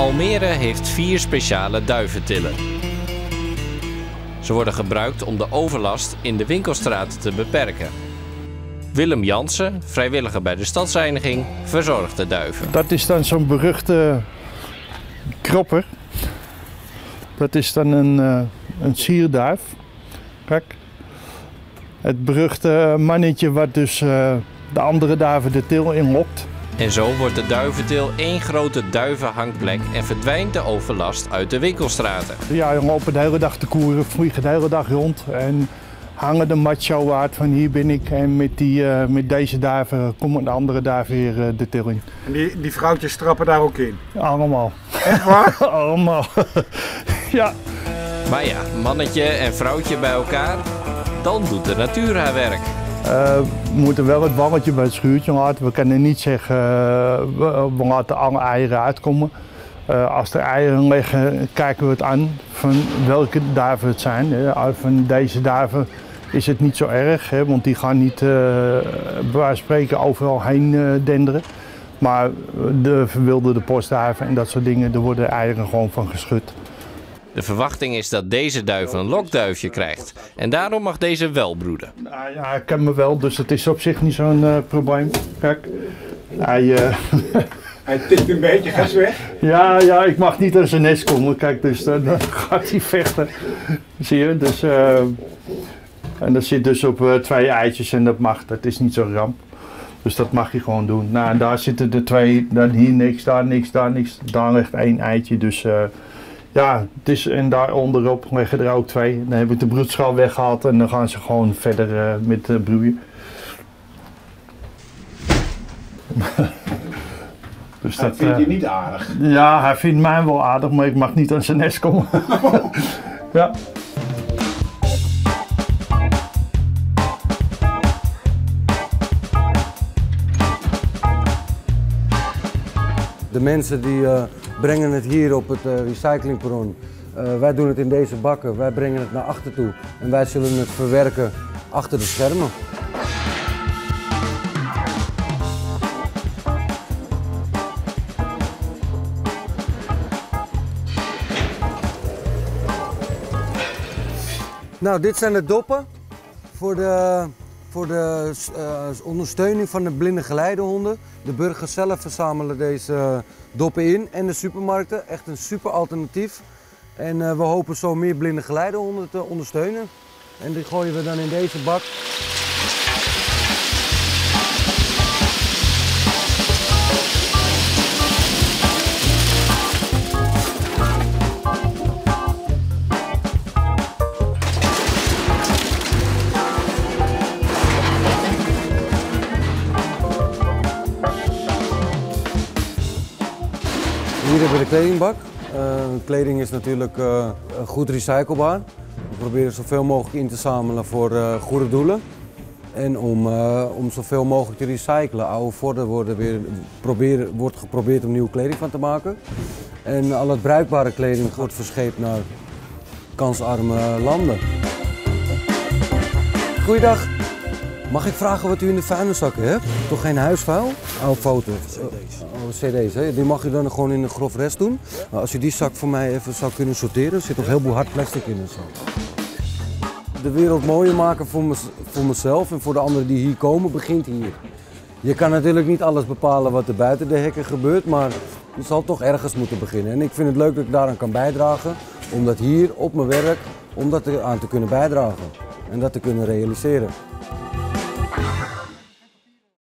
Almere heeft vier speciale duiventillen. Ze worden gebruikt om de overlast in de winkelstraten te beperken. Willem Jansen, vrijwilliger bij de stadsreiniging, verzorgt de duiven. Dat is dan zo'n beruchte kropper. Dat is dan een, uh, een sierduif. Kijk. Het beruchte mannetje wat dus uh, de andere duiven de til inlokt. En zo wordt de duiventil één grote duivenhangplek en verdwijnt de overlast uit de winkelstraten. Ja, jongen, lopen de hele dag te koeren, vliegen de hele dag rond en hangen de macho uit van hier ben ik. En met, die, uh, met deze duiven komen de andere duiven weer uh, de til in. En die, die vrouwtjes trappen daar ook in? Allemaal. Echt waar? Allemaal. ja. Maar ja, mannetje en vrouwtje bij elkaar, dan doet de natuur haar werk. Uh, we moeten wel het balletje bij het schuurtje laten. We kunnen niet zeggen, uh, we, we, laten alle eieren uitkomen. Uh, als er eieren liggen, kijken we het aan van welke duiven het zijn. Van deze duiven is het niet zo erg, hè, want die gaan niet van spreken overal heen denderen. Maar de verwilderde postduiven en dat soort dingen, daar worden eieren gewoon van geschud. De verwachting is dat deze duif een lokduifje krijgt. En daarom mag deze wel broeden. Nou ja, ik ken me wel, dus het is op zich niet zo'n uh, probleem. Kijk, hij... Uh... Hij tikt een beetje, ga eens weg. Ja, ja, ik mag niet aan zijn nest komen. Kijk, dus dan gaat hij vechten. Zie je? Dus, uh... En dat zit dus op twee eitjes en dat mag. Dat is niet zo ramp. Dus dat mag je gewoon doen. Nou, en daar zitten de twee, dan hier niks, daar niks, daar niks. Daar ligt één eitje, dus... Ja, is, en daar onderop leggen er ook twee. Dan heb ik de broedschaal weggehaald en dan gaan ze gewoon verder uh, met uh, broeien. dus dat vind je uh, niet aardig? Ja, hij vindt mij wel aardig, maar ik mag niet aan zijn nest komen. ja. De mensen die brengen het hier op het uh, recyclingperron. Uh, wij doen het in deze bakken, wij brengen het naar achter toe en wij zullen het verwerken achter de schermen. Nou, dit zijn de doppen voor de, voor de uh, ondersteuning van de blinde geleidehonden. De burgers zelf verzamelen deze doppen in en de supermarkten. Echt een super alternatief. En uh, we hopen zo meer blinde geleidehonden te ondersteunen. En die gooien we dan in deze bak. Hier hebben we de kledingbak. Uh, kleding is natuurlijk uh, goed recyclebaar. We proberen zoveel mogelijk in te zamelen voor uh, goede doelen. En om, om zoveel mogelijk te recyclen. Oude vorden worden weer proberen, wordt geprobeerd om nieuwe kleding van te maken. En al het bruikbare kleding wordt verscheept naar kansarme landen. Goeiedag. Mag ik vragen wat u in de vuilniszakken hebt? Toch geen huisvuil? Oude foto's. Oh, cd's, hè? Die mag je dan gewoon in een grof rest doen. Maar als je die zak voor mij even zou kunnen sorteren, er zit nog heel veel hard plastic in en zo. De wereld mooier maken voor, voor mezelf en voor de anderen die hier komen, begint hier. Je kan natuurlijk niet alles bepalen wat er buiten de hekken gebeurt, maar je zal toch ergens moeten beginnen. En ik vind het leuk dat ik daaraan kan bijdragen, om dat hier op mijn werk, om dat aan te kunnen bijdragen en dat te kunnen realiseren.